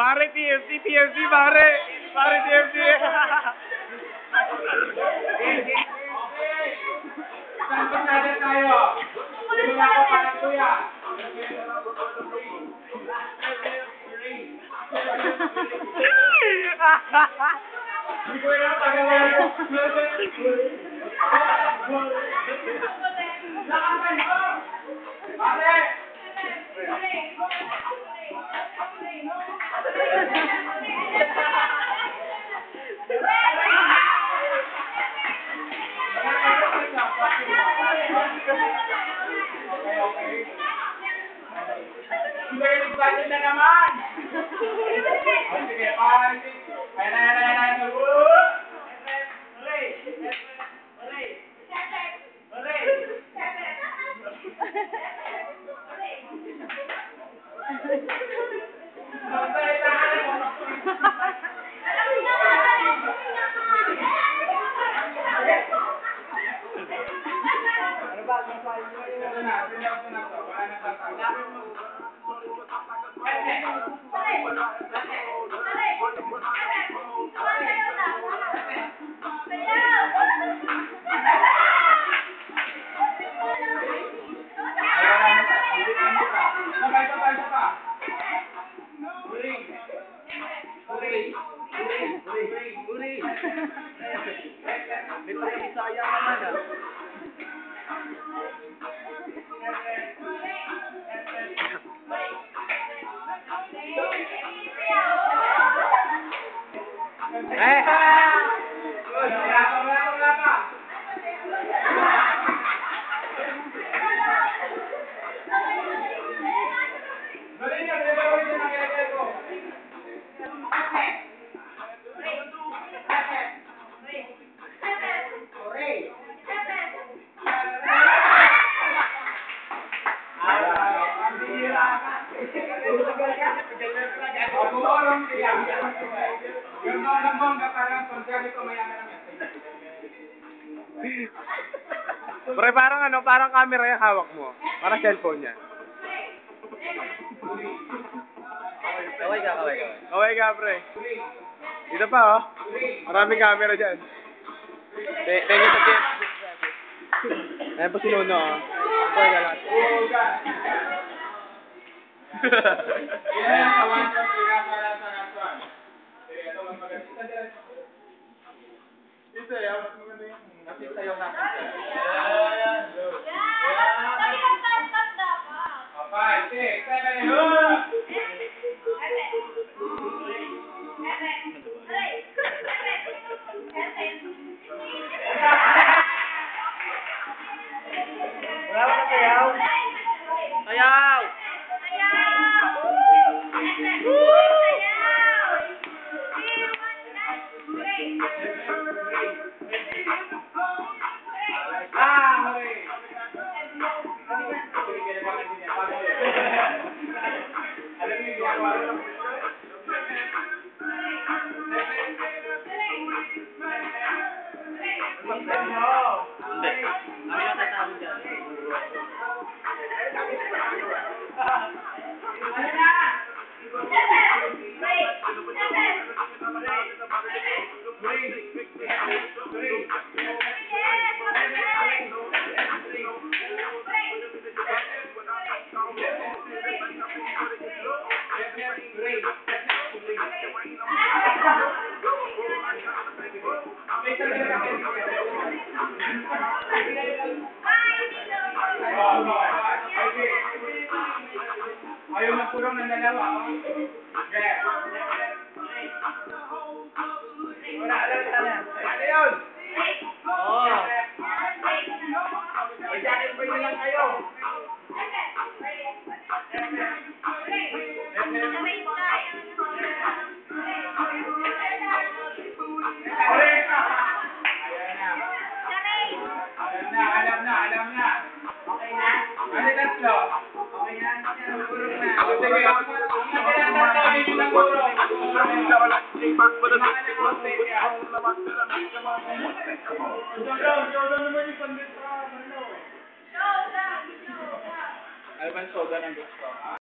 Pare, TFC, TFC, pare. Pare, TFC. Hindi ko na pagawa ko. Lakasan mo! Pare! Okay, okay. Hindi kayo excited na naman! O, Pag-uulong siya. Yung mga nabongga parang konserni ko mayaman naman. Pre, parang ano, parang camera yung hawak mo. Parang cellphone yan. Kaway ka, kaway ka. Kaway ka, pre. Dito pa, oh. Maraming camera dyan. Thank you sa tip. Ayan po si Nuno, oh. Kaway ka lahat. Yan 있어요. 그러면은 같이 있어요. 같이 있어요. Ayaw ng dalawa. oh. Yeah. Wala, alam ka na. Ano yun? Na, alam na. Okay na? Ano tatlo? Okay na, siguro na. O sige, ang madalang tatawin yung naguro. Alban soda ng gusto.